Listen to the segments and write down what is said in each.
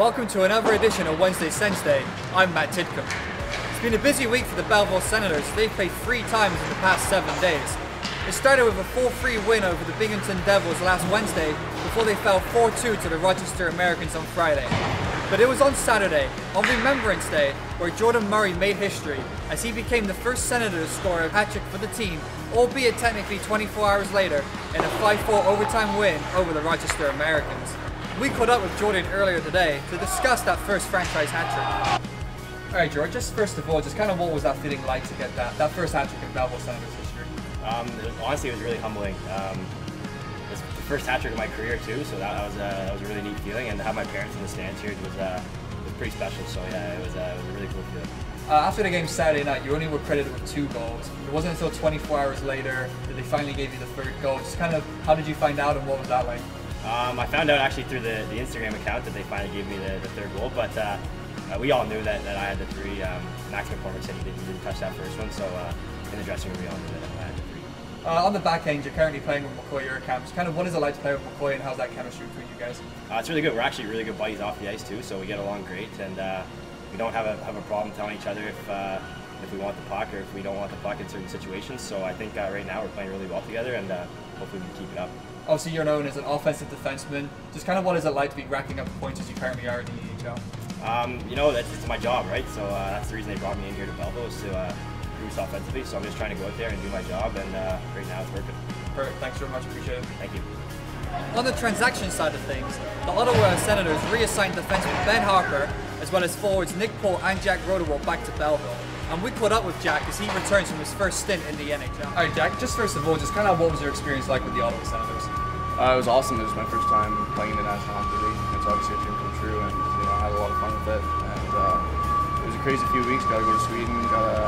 Welcome to another edition of Wednesday Sens Day. I'm Matt Tidcombe. It's been a busy week for the Belleville Senators. They've played three times in the past seven days. It started with a 4-3 win over the Binghamton Devils last Wednesday before they fell 4-2 to the Rochester Americans on Friday. But it was on Saturday, on Remembrance Day, where Jordan Murray made history as he became the first Senator to score a hat trick for the team, albeit technically 24 hours later, in a 5-4 overtime win over the Rochester Americans. We caught up with Jordan earlier today to discuss that first franchise hat trick. Alright George, just first of all, just kind of what was that feeling like to get that, that first hat trick in Belleville Senators history? Um, it, honestly, it was really humbling. Um, it's the first hat trick of my career too, so that, was, uh, that was a really neat feeling. And to have my parents in the stands here was, uh, was pretty special. So yeah, it was, uh, it was a really cool feeling. Uh, after the game Saturday night, you only were credited with two goals. It wasn't until 24 hours later that they finally gave you the third goal. Just kind of, how did you find out and what was that like? Um, I found out actually through the, the Instagram account that they finally gave me the, the third goal, but uh, uh, we all knew that, that I had the three. Um, Max McCormick said he didn't, he didn't touch that first one, so uh, in the dressing room we all knew that I had the three. Uh, on the back end, you're currently playing with McCoy your Camps. Kind of what is it like to play with McCoy and how's that chemistry between you guys? Uh, it's really good. We're actually really good buddies off the ice too, so we get along great, and uh, we don't have a, have a problem telling each other if if we want the puck or if we don't want the puck in certain situations. So I think right now we're playing really well together, and hopefully we can keep it up obviously you're known as an offensive defenseman. Just kind of what is it like to be racking up points as you currently are in the AHL? Um, you know, that's it's my job, right? So uh, that's the reason they brought me in here to Belleville is to uh, boost offensively. So I'm just trying to go out there and do my job, and uh, right now it's working. Perfect. Thanks very much. Appreciate it. Thank you. On the transaction side of things, the Ottawa Senators reassigned defenseman Ben Harper, as well as forwards Nick Paul and Jack Rodewald back to Belleville. And we caught up with Jack as he returns from his first stint in the NHL. Alright Jack, just first of all, just kind of what was your experience like with the Ottawa Senators? Uh, it was awesome. It was my first time playing in the National Hockey League. It's obviously a dream come true, and you know I had a lot of fun with it. And uh, it was a crazy few weeks. Got to go to Sweden. Got to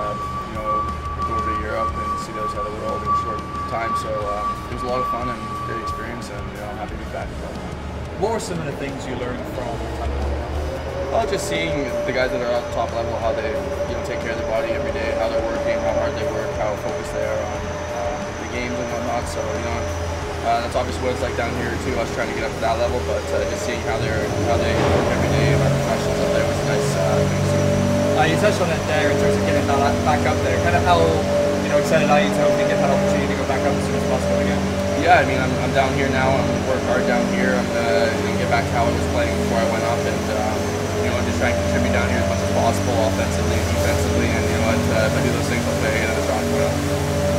you know go over to Europe and see those other side of the world in a short time. So uh, it was a lot of fun and great experience, and you know, I'm happy to be back. What were some of the things you learned from just seeing the guys that are at the top level, how they you know take care of their body every day, how they're working, how hard they work, how focused they are on uh, the games and whatnot. So you know uh, that's obviously what it's like down here too. I was trying to get up to that level, but uh, just seeing how they're how they work every day our professionals up there was nice uh, thing to see. Uh, you touched on it there in terms of getting that back up there. Kind of how you know excited are you to hopefully get that opportunity to go back up as soon as possible again? Yeah, I mean I'm, I'm down here now. I'm gonna work hard down here. I'm gonna you know, get back to how I was playing before I went up, and um, you know just try and contribute down here as much as possible, offensively and defensively. And you know what, uh, if I do those things, I'll play at the top.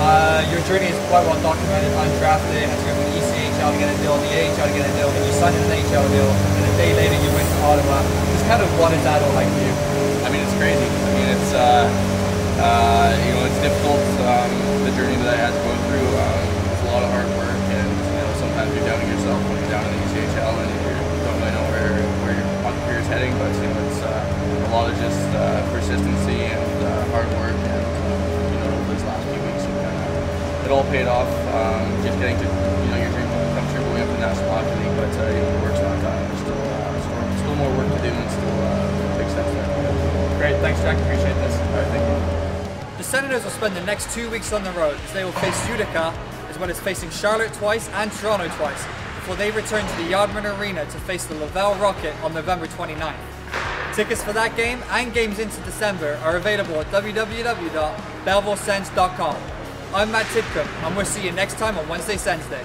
Uh, your journey is quite well documented, undrafted, had to go from the ECHL to get a deal, the AHL to get a deal, then you signed an NHL deal, and a day later you went to Ottawa. Just kind of what is that all like for you? I mean, it's crazy. I mean, it's, uh, uh, you know, it's difficult, um, the journey that I had to go through. Um, it's a lot of hard work, and, you know, sometimes you're doubting yourself when you're down in the ECHL and you don't really know where, where your career is heading, but, you know, lot of just uh, persistency and uh, hard work and, you know, those last few weeks it all paid off. Um, just getting to you know your dream come true going up to National Hockey League, but uh, you know, the work's not done. There's still uh, still, still more work to do and still uh, big steps there. Great, thanks Jack. Appreciate this. All right, thank you. The Senators will spend the next two weeks on the road as they will face Utica as well as facing Charlotte twice and Toronto twice before they return to the Yardman Arena to face the Laval Rocket on November 29th. Tickets for that game and games into December are available at www.bellevillesens.com. I'm Matt Tidcombe, and we'll see you next time on Wednesday Sens Day.